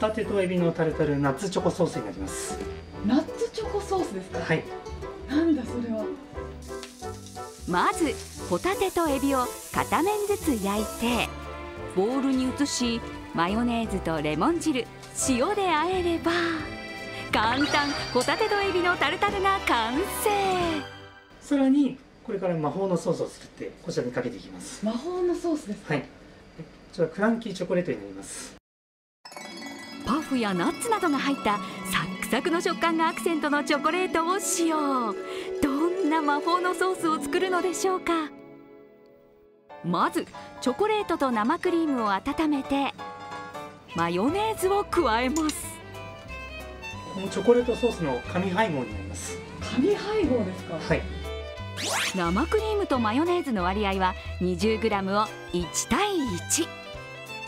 タテとエビのタルタルナッツチョコソースになります。ナッツチョコソースですか？はい。なんだそれは。まずホタテとエビを片面ずつ焼いてボウルに移しマヨネーズとレモン汁塩で和えれば簡単ホタテとエビのタルタルが完成。さらにこれから魔法のソースを作ってこちらにかけていきます。魔法のソースですか？はい。こちらクランキーチョコレートになります。パフやナッツなどが入ったサックサクの食感がアクセントのチョコレートを使用。どんな魔法のソースを作るのでしょうか？まずチョコレートと生クリームを温めてマヨネーズを加えます。このチョコレートソースの紙配合になります。紙配合ですか？はい。生クリームとマヨネーズの割合は 20g を1対1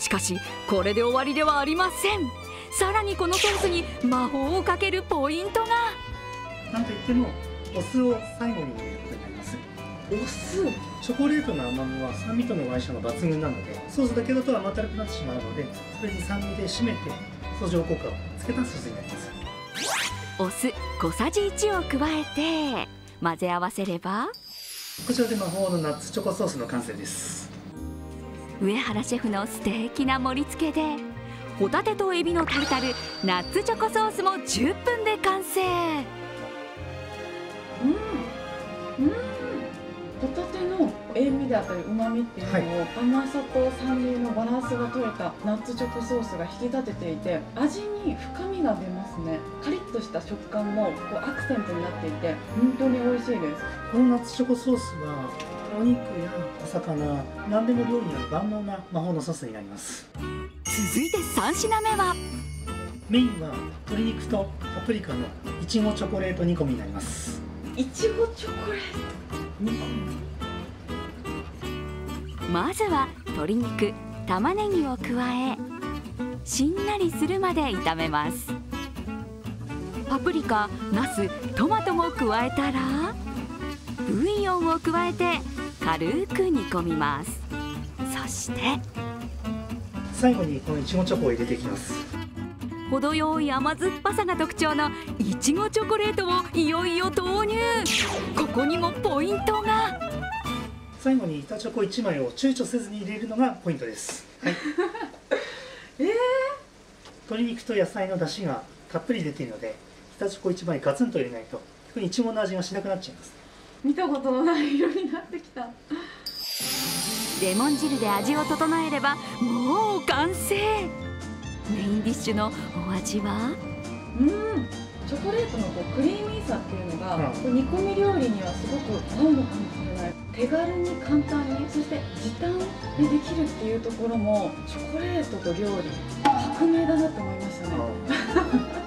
しかしこれで終わりではありませんさらにこのソースに魔法をかけるポイントが。なんといってもお酢を最後に入れることになります。お酢チョコレートの甘みは酸味との相性が抜群なのでソースだけだと甘ったるくなってしまうのでそれに酸味で締めて相乗効果をつけたソースになります。お酢小さじ1を加えて混ぜ合わせれば。こちらで魔法のナッツチョコソースの完成です上原シェフの素敵な盛り付けでホタテとエビのタルタルナッツチョコソースも10分で完成。うんうん。ホタテの塩味であったり旨味っていうのを、甘さと酸味のバランスが取れたナッツチョコソースが引き立てていて味に深みが出ますね。カリッとした食感もこうアクセントになっていて本当に美味しいです。このナッツチョコソースはお肉やお魚何でも料理になる万能な魔法のソースになります続いて3品目は。メインは鶏肉とパプリカのいちごチョコレート煮込みになります。いちごチョコレート煮込み。まずは鶏肉玉ねぎを加えしんなりするまで炒めます。パプリカ、ナス、トマトも加えたらブイヨンを加えて軽く煮込みます。そして最後にこのいちごチョコを入れていきます。程よい甘酸っぱさが特徴のいちごチョコレートをいよいよ投入。ここにもポイントが。最後に板チョコ1枚を躊躇せずに入れるのがポイントです、はい、えー、鶏肉と野菜の出汁がたっぷり出ているので板チョコ1枚ガツンと入れないと逆にいちごの味がしなくなっちゃいます。見たことのない色になってきたレモン汁で味を整えればもう完成。メインディッシュのお味は？うん。チョコレートのこうクリーミーさっていうのが、うんこう煮込み料理にはすごく合うのかもしれない。手軽に簡単にそして時短でできるっていうところもチョコレートと料理革命だなって思いましたね